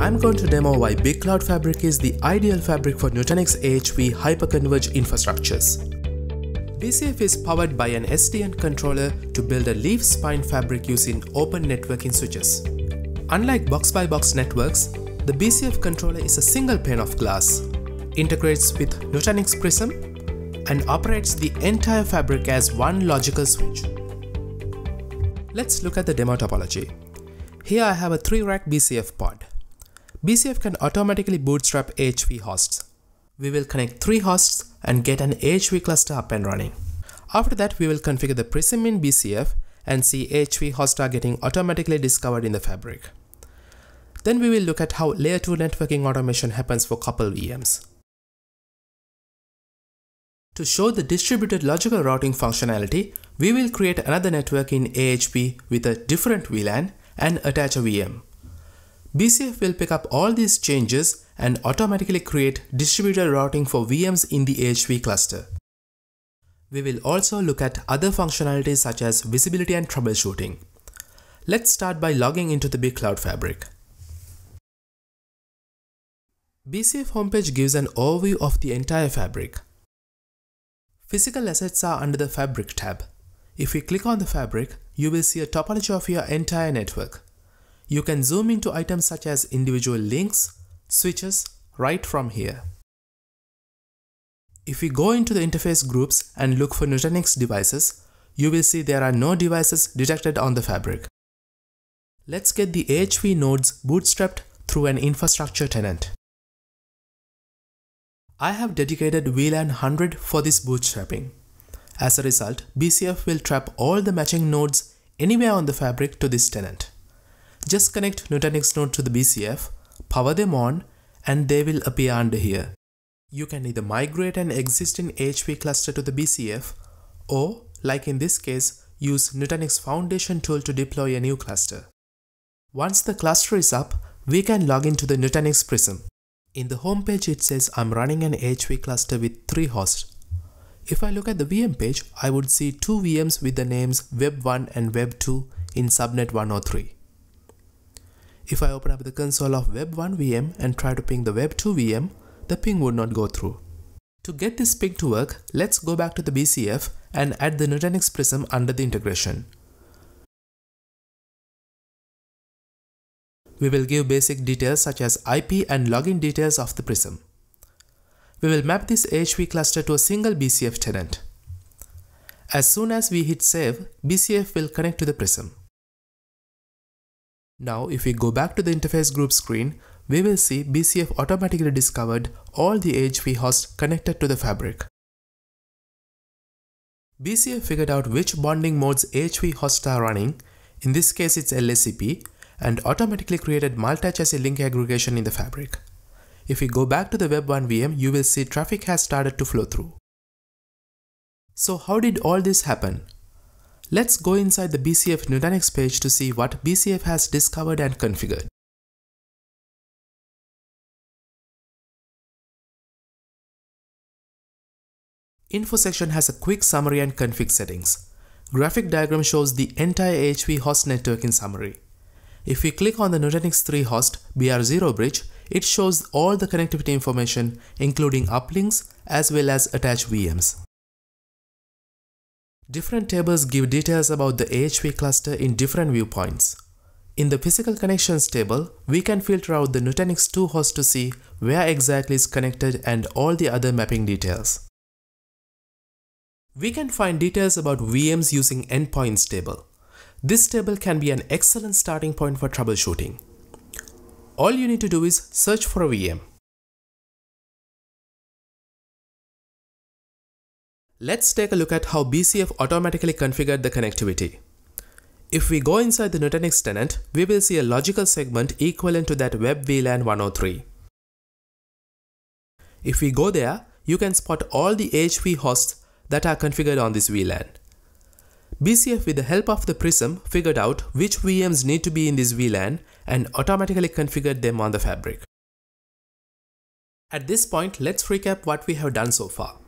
I'm going to demo why Big Cloud Fabric is the ideal fabric for Nutanix AHV hyperconverged infrastructures. BCF is powered by an SDN controller to build a leaf spine fabric using open networking switches. Unlike box-by-box -box networks, the BCF controller is a single pane of glass, integrates with Nutanix Prism, and operates the entire fabric as one logical switch. Let's look at the demo topology. Here I have a 3-rack BCF pod. BCF can automatically bootstrap AHV hosts. We will connect 3 hosts and get an AHV cluster up and running. After that, we will configure the Prism in BCF and see AHV hosts are getting automatically discovered in the fabric. Then we will look at how layer 2 networking automation happens for couple VMs. To show the distributed logical routing functionality, we will create another network in AHV with a different VLAN and attach a VM. BCF will pick up all these changes and automatically create distributed routing for VMs in the AHV cluster. We will also look at other functionalities such as visibility and troubleshooting. Let's start by logging into the Big Cloud Fabric. BCF homepage gives an overview of the entire fabric. Physical assets are under the Fabric tab. If we click on the fabric, you will see a topology of your entire network. You can zoom into items such as individual links, switches right from here. If we go into the interface groups and look for Nutanix devices, you will see there are no devices detected on the fabric. Let's get the AHV nodes bootstrapped through an infrastructure tenant. I have dedicated VLAN 100 for this bootstrapping. As a result, BCF will trap all the matching nodes anywhere on the fabric to this tenant. Just connect Nutanix node to the BCF, power them on, and they will appear under here. You can either migrate an existing AHV cluster to the BCF or, like in this case, use Nutanix Foundation tool to deploy a new cluster. Once the cluster is up, we can log into the Nutanix Prism. In the home page it says I'm running an AHV cluster with 3 hosts. If I look at the VM page, I would see two VMs with the names Web1 and Web2 in subnet 103. If I open up the console of Web1 VM and try to ping the Web2 VM, the ping would not go through. To get this ping to work, let's go back to the BCF and add the Nutanix Prism under the integration. We will give basic details such as IP and login details of the Prism. We will map this AHV cluster to a single BCF tenant. As soon as we hit save, BCF will connect to the Prism. Now if we go back to the interface group screen, we will see BCF automatically discovered all the AHV hosts connected to the fabric. BCF figured out which bonding modes HV hosts are running, in this case it's LACP, and automatically created multi-chassis link aggregation in the fabric. If we go back to the Web1 VM, you will see traffic has started to flow through. So how did all this happen? Let's go inside the BCF Nutanix page to see what BCF has discovered and configured. Info section has a quick summary and config settings. Graphic diagram shows the entire AHV host network in summary. If we click on the Nutanix 3 host BR0 bridge, it shows all the connectivity information including uplinks as well as attached VMs. Different tables give details about the AHV cluster in different viewpoints. In the physical connections table, we can filter out the Nutanix 2 host to see where exactly is connected and all the other mapping details. We can find details about VMs using endpoints table. This table can be an excellent starting point for troubleshooting. All you need to do is search for a VM. Let's take a look at how BCF automatically configured the connectivity. If we go inside the Nutanix tenant, we will see a logical segment equivalent to that Web VLAN 103. If we go there, you can spot all the AHV hosts that are configured on this VLAN. BCF with the help of the Prism figured out which VMs need to be in this VLAN and automatically configured them on the fabric. At this point, let's recap what we have done so far.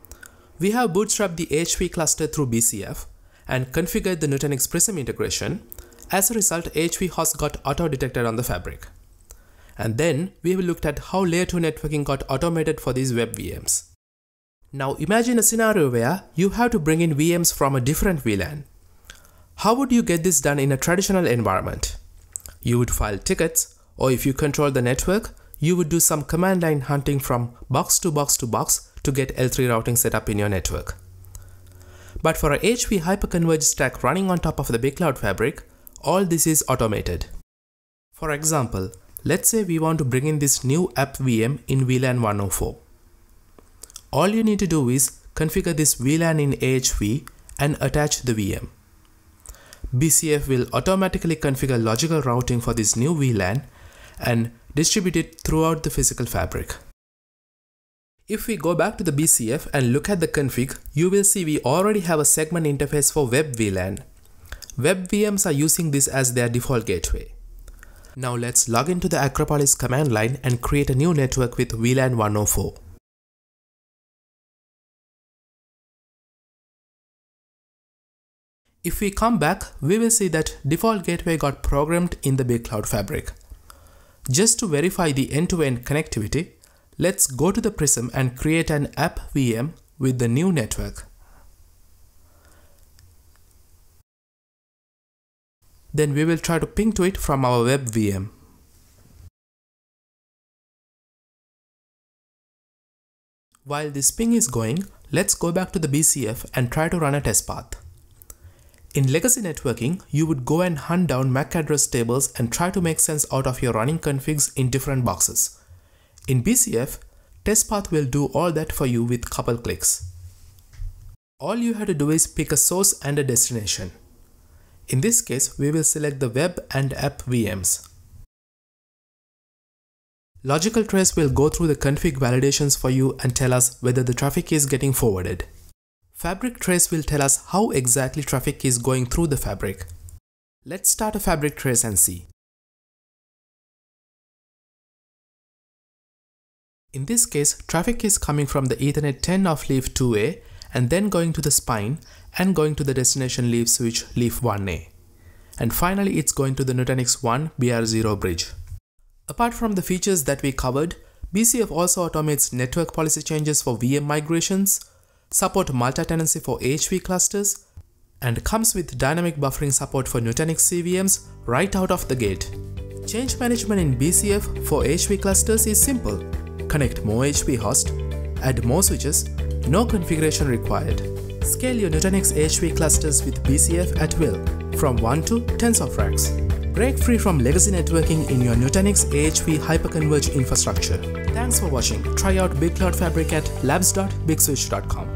We have bootstrapped the AHV cluster through BCF and configured the Nutanix Prism integration. As a result, AHV host got auto-detected on the fabric. And then we have looked at how layer 2 networking got automated for these web VMs. Now imagine a scenario where you have to bring in VMs from a different VLAN. How would you get this done in a traditional environment? You would file tickets, or if you control the network, you would do some command line hunting from box to box to box to get L3 routing set up in your network. But for AHV hyperconverged stack running on top of the big cloud fabric, all this is automated. For example, let's say we want to bring in this new app VM in VLAN 104. All you need to do is configure this VLAN in AHV and attach the VM. BCF will automatically configure logical routing for this new VLAN and distribute it throughout the physical fabric. If we go back to the BCF and look at the config, you will see we already have a segment interface for Web VLAN. Web VMs are using this as their default gateway. Now let's log into the Acropolis command line and create a new network with VLAN 104. If we come back, we will see that default gateway got programmed in the big cloud fabric. Just to verify the end-to-end -end connectivity, Let's go to the Prism and create an app VM with the new network. Then we will try to ping to it from our web VM. While this ping is going, let's go back to the BCF and try to run a test path. In legacy networking, you would go and hunt down MAC address tables and try to make sense out of your running configs in different boxes. In BCF, TestPath will do all that for you with couple clicks. All you have to do is pick a source and a destination. In this case, we will select the web and app VMs. Logical Trace will go through the config validations for you and tell us whether the traffic is getting forwarded. Fabric Trace will tell us how exactly traffic is going through the fabric. Let's start a Fabric Trace and see. In this case, traffic is coming from the Ethernet 10 of leaf 2A and then going to the spine and going to the destination leaf switch leaf 1A. And finally, it's going to the Nutanix 1 BR0 bridge. Apart from the features that we covered, BCF also automates network policy changes for VM migrations, support multi-tenancy for HV clusters, and comes with dynamic buffering support for Nutanix CVMs right out of the gate. Change management in BCF for HV clusters is simple connect more HP host, add more switches, no configuration required. Scale your Nutanix HP clusters with BCF at will, from 1 to tens of racks. Break free from legacy networking in your Nutanix AHV hyperconverged infrastructure. Thanks for watching. Try out Big Cloud Fabric at labs.bigswitch.com.